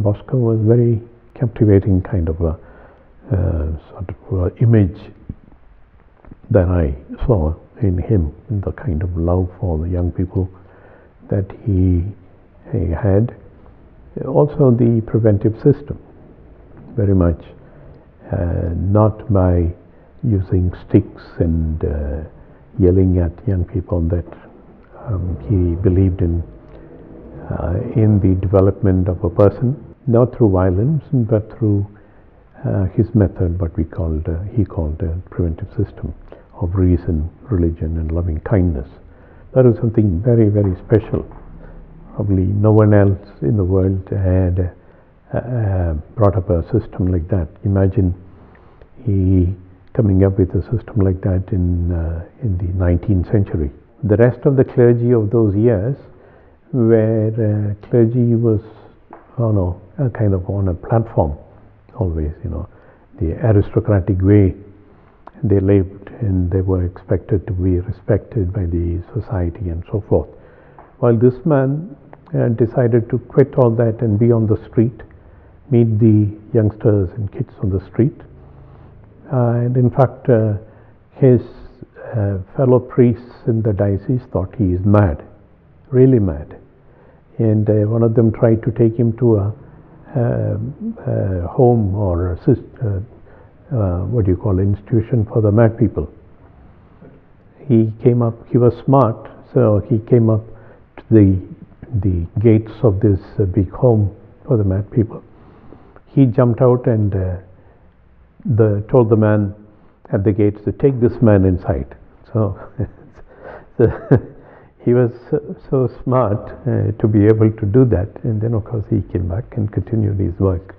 Bosco was very captivating kind of a uh, sort of uh, image that I saw in him, in the kind of love for the young people that he, he had. Also, the preventive system, very much uh, not by using sticks and uh, yelling at young people that um, he believed in uh, in the development of a person, not through violence, but through uh, his method, what we called, uh, he called a preventive system of reason, religion, and loving kindness. That was something very, very special. Probably no one else in the world had uh, uh, brought up a system like that. Imagine he coming up with a system like that in, uh, in the 19th century. The rest of the clergy of those years, where uh, clergy was, oh no, a kind of on a platform, always, you know, the aristocratic way they lived and they were expected to be respected by the society and so forth. While this man uh, decided to quit all that and be on the street, meet the youngsters and kids on the street, uh, and in fact, uh, his uh, fellow priests in the diocese thought he is mad, really mad. And uh, one of them tried to take him to a, a home or a sister, uh, what do you call it, institution for the mad people. He came up, he was smart, so he came up to the, the gates of this uh, big home for the mad people. He jumped out and uh, the, told the man at the gates to take this man inside. So he was so, smart uh, to be able to do that. And then, of course, he came back and continued his work.